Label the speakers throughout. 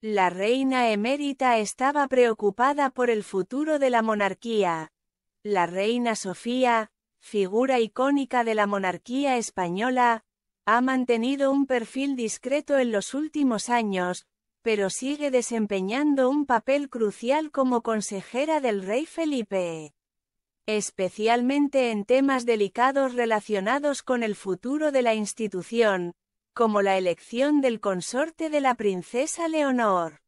Speaker 1: La reina emérita estaba preocupada por el futuro de la monarquía. La reina Sofía, figura icónica de la monarquía española, ha mantenido un perfil discreto en los últimos años, pero sigue desempeñando un papel crucial como consejera del rey Felipe. Especialmente en temas delicados relacionados con el futuro de la institución, como la elección del consorte de la princesa Leonor.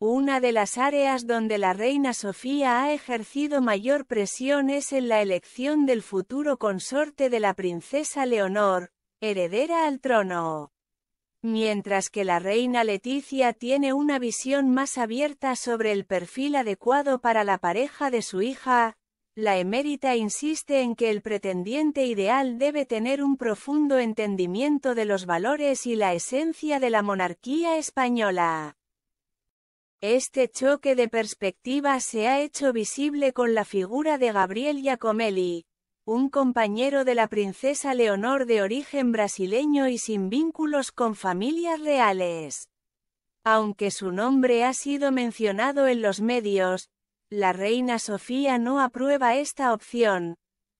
Speaker 1: Una de las áreas donde la reina Sofía ha ejercido mayor presión es en la elección del futuro consorte de la princesa Leonor, heredera al trono. Mientras que la reina Leticia tiene una visión más abierta sobre el perfil adecuado para la pareja de su hija, la emérita insiste en que el pretendiente ideal debe tener un profundo entendimiento de los valores y la esencia de la monarquía española. Este choque de perspectivas se ha hecho visible con la figura de Gabriel Giacomelli, un compañero de la princesa Leonor de origen brasileño y sin vínculos con familias reales. Aunque su nombre ha sido mencionado en los medios, la reina Sofía no aprueba esta opción,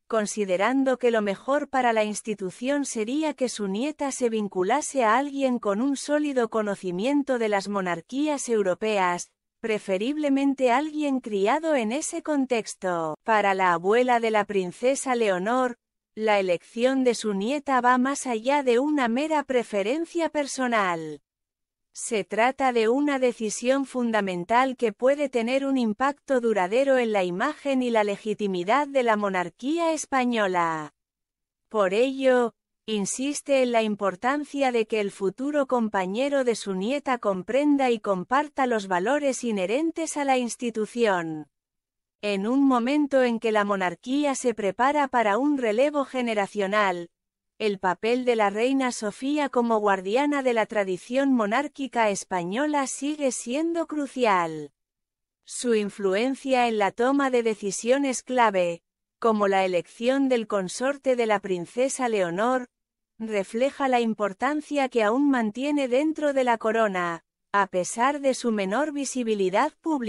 Speaker 1: considerando que lo mejor para la institución sería que su nieta se vinculase a alguien con un sólido conocimiento de las monarquías europeas, preferiblemente alguien criado en ese contexto. Para la abuela de la princesa Leonor, la elección de su nieta va más allá de una mera preferencia personal. Se trata de una decisión fundamental que puede tener un impacto duradero en la imagen y la legitimidad de la monarquía española. Por ello, insiste en la importancia de que el futuro compañero de su nieta comprenda y comparta los valores inherentes a la institución. En un momento en que la monarquía se prepara para un relevo generacional, el papel de la reina Sofía como guardiana de la tradición monárquica española sigue siendo crucial. Su influencia en la toma de decisiones clave, como la elección del consorte de la princesa Leonor, refleja la importancia que aún mantiene dentro de la corona, a pesar de su menor visibilidad pública.